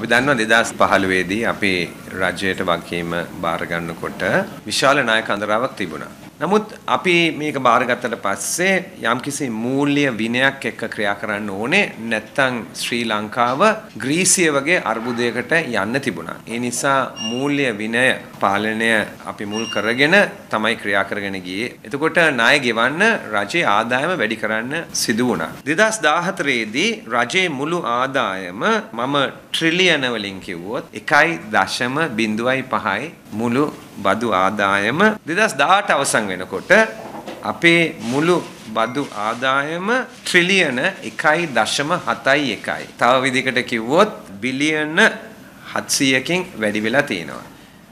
අපි දන්නවා 2015 දී අපේ රජයට වගකීම බාර ගන්නකොට විශාල නායක අඳරාවක් තිබුණා. නමුත් අපි මේක බාරගත්තට පස්සේ යම්කිසි මූල්‍ය විනයක් එක්ක ක්‍රියා කරන්න ඕනේ නැත්නම් ශ්‍රී ලංකාව ග්‍රීසිය වගේ අර්බුදයකට යන්න තිබුණා. ඒ නිසා මූල්‍ය විනය පාලනය අපි මුල් කරගෙන තමයි ක්‍රියා කරගෙන ගියේ. එතකොට ණය ගෙවන්න රජයේ ආදායම වැඩි කරන්න සිදු වුණා. 2014 දී රජයේ මුළු ආදායම මම ට්‍රිලියන වලින් කිව්වොත් 1.05යි මුළු බදු ආදායම 2018 අවසන් වෙනකොට අපේ මුළු බදු ආදායම ට්‍රිලියන 1.71යි. තව විදිහකට කිව්වොත් බිලියන 700කින් වැඩි වෙලා තියෙනවා.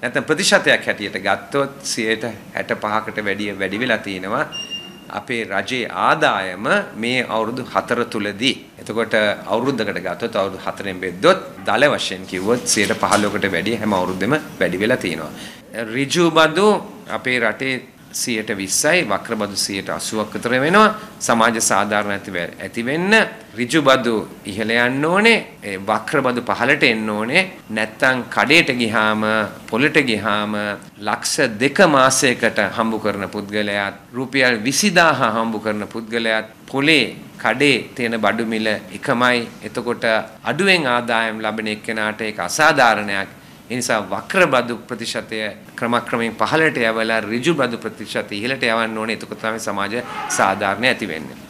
නැත්නම් ප්‍රතිශතයක් හැටියට ගත්තොත් 65කට වැඩිය වැඩි වෙලා තියෙනවා. අපේ රජයේ ආදායම මේ අවුරුදු 4 තුලදී එතකොට අවුරුද්දකට ගත්තොත් අවුරුදු 4ෙන් බෙද්දොත් දල වශයෙන් කිව්වොත් 15කට වැඩිය හැම අවුරුද්දෙම වැඩි වෙලා තියෙනවා. ඍජු බදු අපේ රටේ 120යි වක්‍ර බදු 180ක් විතර වෙනවා. සමාජ සාධාරණ ඇති වෙන්න ඍජු බදු ඉහළ යන්න ඕනේ ඒ වක්‍ර බදු පහළට එන්න ඕනේ. නැත්තම් කඩේට ගිහාම පොලට ගිහාම ලක්ෂ දෙක මාසයකට හම්බ කරන පුද්ගලයාත් රුපියල් 20000 හම්බ කරන පුද්ගලයාත් පොලේ කඩේ තියෙන බඩු මිල එකමයි. එතකොට අඩුවෙන් ආදායම් ලබන එක්කෙනාට ඒක අසාධාරණයක්. ඒ නිසා වක්‍ර බදු ප්‍රතිශතය ක්‍රමක්‍රමයෙන් පහළට යවලා ඍජු බදු ප්‍රතිශතය ඉහළට යවන්න ඕනේ. එතකොට තමයි සමාජ සාධාරණ ඇති වෙන්නේ.